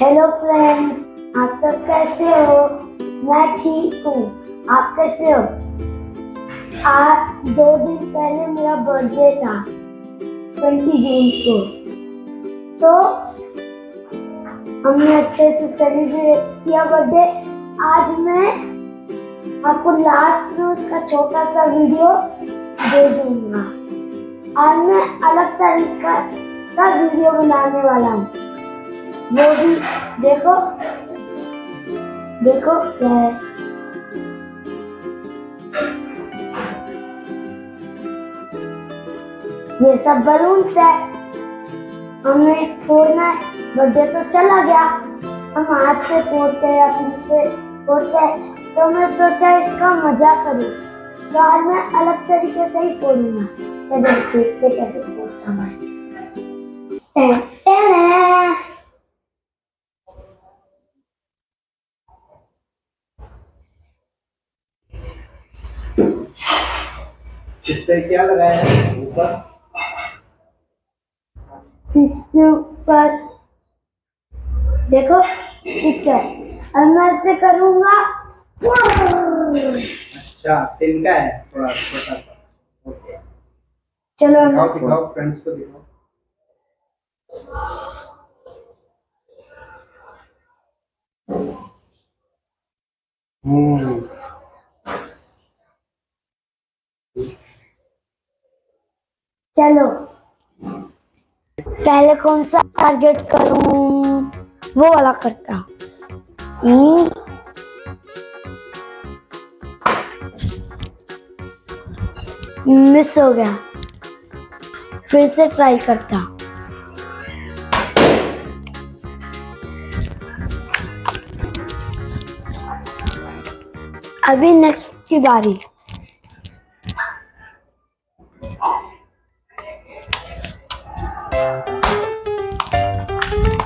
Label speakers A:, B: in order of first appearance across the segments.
A: Hello friends आप सब कैसे हो? मैं ठीक हूँ। आप कैसे हो? आज दो दिन पहले मेरा बर्थडे था ट्वेंटी जून को। तो हमने अच्छे से सेलिब्रेट किया बर्थडे आज मैं आपको लास्ट में उसका छोटा सा वीडियो दे दूँगा। आज मैं अलग तरीका का वीडियो बनाने वाला हूँ। वो भी देखो। देखो, क्या है। ये सब बलून्स है। हमें फोड़ना है। बर्थडे तो चला गया। हम हाथ से फोड़ते हैं, अपने से फोड़ते हैं। तो मैं सोचा इसका मज़ा करूँ। तो आज मैं अलग तरीके से ही फोड़ूँगा। चलो देखते कैसे फोड़ता हूँ टें, टें।
B: इस पे क्या लगाया है? ऊपर।
A: इसके ऊपर देखो ठीक है। अब मैं ऐसे करूँगा।
B: अच्छा तिनका है थोड़ा छोटा सा। ओके।
A: चलो।
B: दिखाओ दिखाओ फ्रेंड्स को दिखाओ। हम्म।
A: चलो। पहले कौन सा टारगेट करूँ? वो वाला करता हूँ। मिस हो गया। फिर से ट्राई करता हूँ। अभी नेक्स्ट की बारी।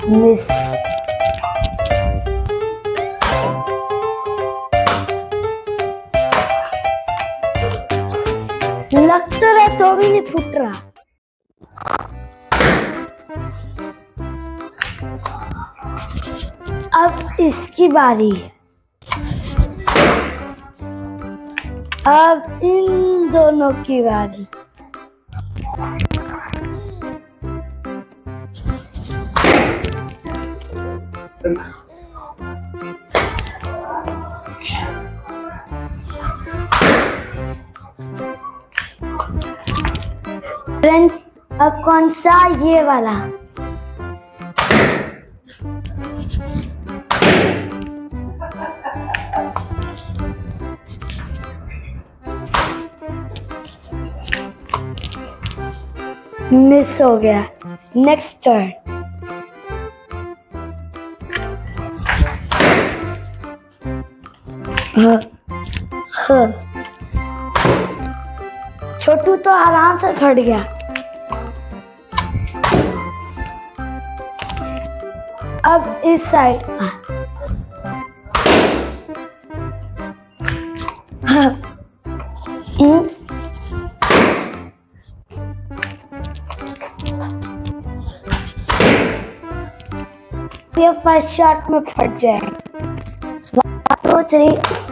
A: मिस लग तो रहा है, तो भी नहीं फूट रहा। अब इसकी बारी। अब इन दोनों की बारी। फ्रेंड्स अब कौन सा ये वाला? मिस हो गया. नेक्स्ट टर्न छोटू तो आराम से फट गया। अब इस साइड। हाँ। हम्म। ये फ़र्स्ट शॉट में फट जाए। टू थ्री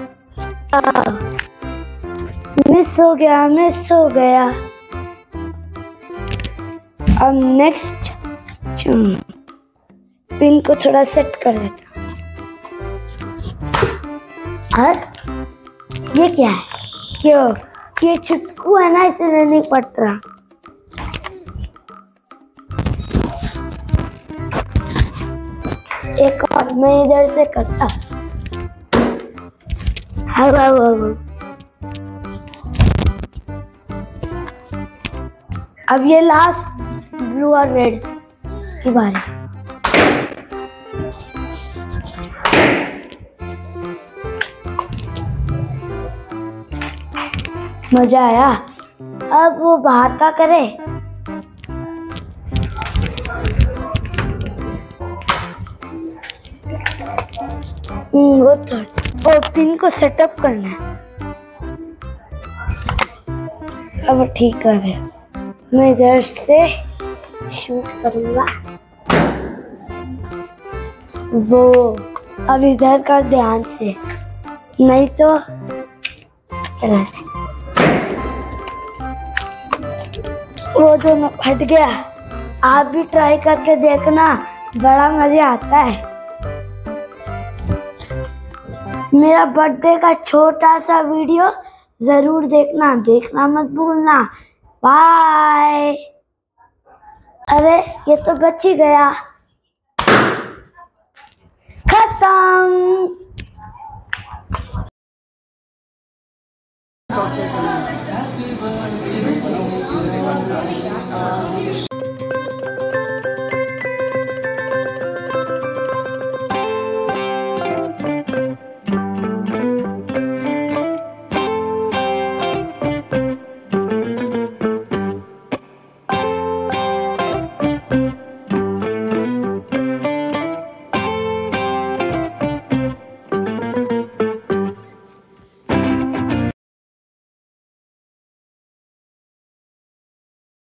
A: मिस हो गया, मिस हो गया। अब नेक्स्ट पिन को थोड़ा सेट कर देता और ये क्या है? क्यों ये चुटकू है ना, इसलिए नहीं पट रहा। एक और मैं इधर से करता हाँ। हाँ हाँ हाँ। अब ये लास्ट ब्लू और रेड की बारी। मज़ा आया। अब वो बाहर का करे। हम्म, वो तो वो पिन को सेटअप करना है। अब ठीक कर मैं इधर से शूट करूँगा। वो, अब इधर का ध्यान से। नहीं तो चला। वो दोनों फट गया, आप भी ट्राई करके देखना, बड़ा मज़ा आता है। मेरा बर्थडे का छोटा सा वीडियो ज़रूर देखना देखना मत भूलना। बाय अरे, ये तो बच ही गया। खत्म।